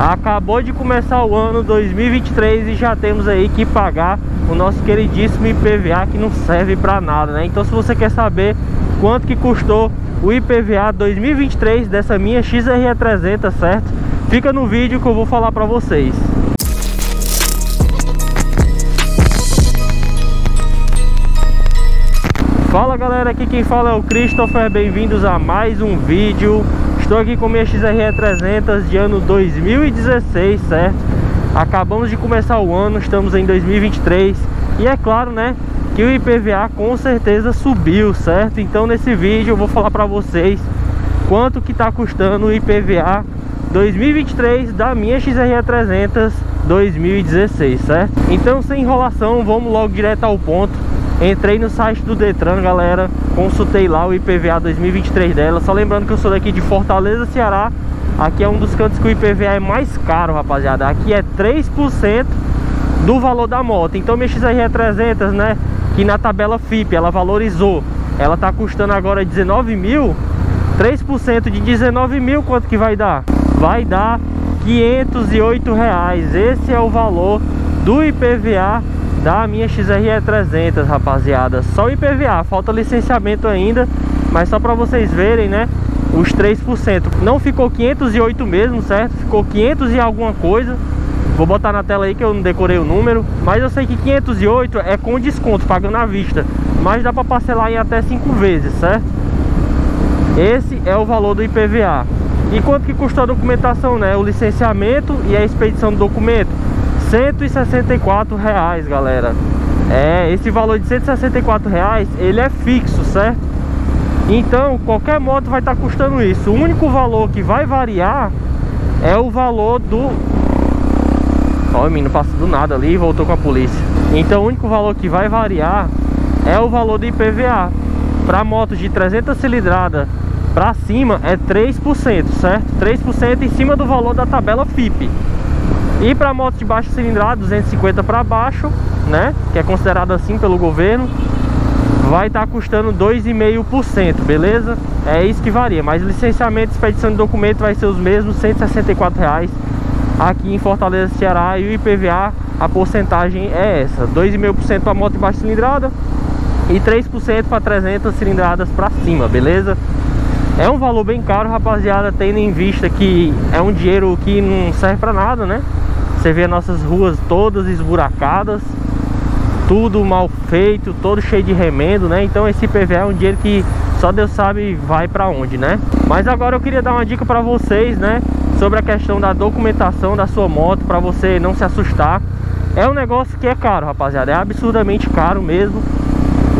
Acabou de começar o ano 2023 e já temos aí que pagar o nosso queridíssimo IPVA que não serve para nada, né? Então se você quer saber quanto que custou o IPVA 2023 dessa minha XRE300, certo? Fica no vídeo que eu vou falar para vocês. Fala galera, aqui quem fala é o Christopher, bem-vindos a mais um vídeo Estou aqui com minha XRE 300 de ano 2016, certo? Acabamos de começar o ano, estamos em 2023 E é claro, né, que o IPVA com certeza subiu, certo? Então nesse vídeo eu vou falar para vocês Quanto que está custando o IPVA 2023 da minha XRE 300 2016, certo? Então sem enrolação, vamos logo direto ao ponto Entrei no site do Detran, galera. Consultei lá o IPVA 2023 dela. Só lembrando que eu sou daqui de Fortaleza, Ceará. Aqui é um dos cantos que o IPVA é mais caro, rapaziada. Aqui é 3% do valor da moto. Então minha XR 300, né? Que na tabela FIP ela valorizou. Ela tá custando agora 19 mil. 3% de 19 mil, quanto que vai dar? Vai dar 508 reais. Esse é o valor do IPVA da minha XRE 300, rapaziada. Só o IPVA, falta licenciamento ainda, mas só para vocês verem, né? Os 3%. Não ficou 508 mesmo, certo? Ficou 500 e alguma coisa. Vou botar na tela aí que eu não decorei o número. Mas eu sei que 508 é com desconto, pagando à vista. Mas dá para parcelar em até 5 vezes, certo? Esse é o valor do IPVA. E quanto que custou a documentação, né? O licenciamento e a expedição do documento 164 reais, galera. É, esse valor de 164 reais, ele é fixo, certo? Então, qualquer moto vai estar tá custando isso. O único valor que vai variar é o valor do... Ó, o menino passou do nada ali e voltou com a polícia. Então, o único valor que vai variar é o valor do IPVA Para motos de 300 cilindrada para cima é 3%, certo? 3% em cima do valor da tabela FIP e para moto de baixa cilindrada, 250 para baixo, né? Que é considerado assim pelo governo, vai estar tá custando 2,5%, beleza? É isso que varia, mas licenciamento e expedição de documento vai ser os mesmos, 164 reais aqui em Fortaleza, Ceará e o IPVA, a porcentagem é essa, 2,5% para moto de baixa cilindrada e 3% para 300 cilindradas para cima, beleza? É um valor bem caro, rapaziada, tendo em vista que é um dinheiro que não serve para nada, né? Você vê nossas ruas todas esburacadas Tudo mal feito, todo cheio de remendo, né? Então esse IPVA é um dinheiro que só Deus sabe vai pra onde, né? Mas agora eu queria dar uma dica pra vocês, né? Sobre a questão da documentação da sua moto Pra você não se assustar É um negócio que é caro, rapaziada É absurdamente caro mesmo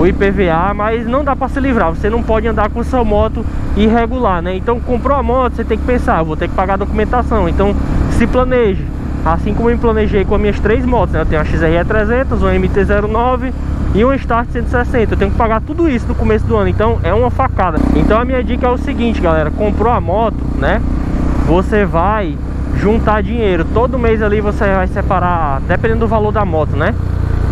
o IPVA, mas não dá para se livrar. Você não pode andar com sua moto irregular, né? Então comprou a moto, você tem que pensar, vou ter que pagar a documentação. Então se planeje. Assim como eu planejei com as minhas três motos, né? Eu tenho a XRE 300, uma MT-09 e uma Start 160 Eu tenho que pagar tudo isso no começo do ano, então é uma facada Então a minha dica é o seguinte, galera Comprou a moto, né? Você vai juntar dinheiro Todo mês ali você vai separar, dependendo do valor da moto, né?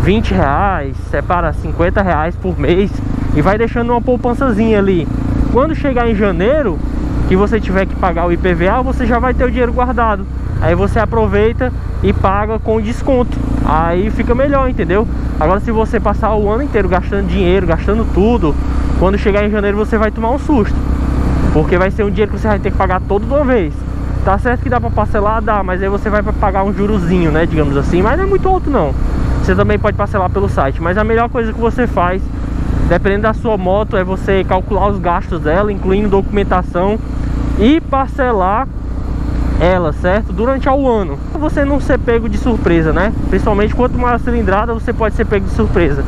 20 reais, separa 50 reais por mês E vai deixando uma poupançazinha ali. Quando chegar em janeiro, que você tiver que pagar o IPVA Você já vai ter o dinheiro guardado. Aí você aproveita e paga com desconto. Aí fica melhor, entendeu? Agora se você passar o ano inteiro gastando dinheiro, gastando tudo Quando chegar em janeiro você vai tomar um susto. Porque vai ser um dinheiro que você vai ter que pagar todo de uma vez. Tá certo que dá pra parcelar? Dá, mas aí você vai pagar um jurozinho, né, digamos assim. Mas não é muito alto não Você também pode parcelar pelo site Mas a melhor coisa que você faz Dependendo da sua moto É você calcular os gastos dela Incluindo documentação E parcelar ela, certo? Durante ao ano. Você não ser pego de surpresa, né? Principalmente quanto maior a cilindrada, você pode ser pego de surpresa.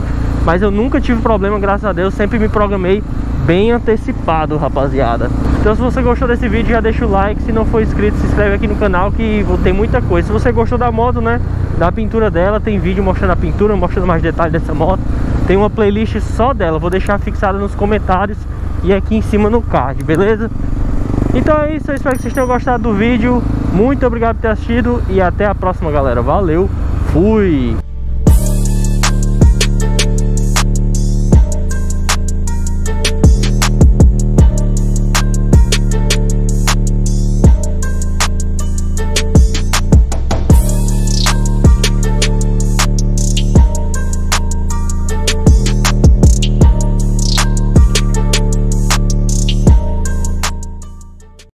Mas eu nunca tive problema, graças a Deus, sempre me programei bem antecipado, rapaziada. Então se você gostou desse vídeo, já deixa o like. Se não for inscrito, se inscreve aqui no canal que tem muita coisa. Se você gostou da moto, né? Da pintura dela, tem vídeo mostrando a pintura, mostrando mais detalhes dessa moto. Tem uma playlist só dela, vou deixar fixada nos comentários e aqui em cima no card, beleza? Então é isso, eu espero que vocês tenham gostado do vídeo Muito obrigado por ter assistido E até a próxima galera, valeu, fui!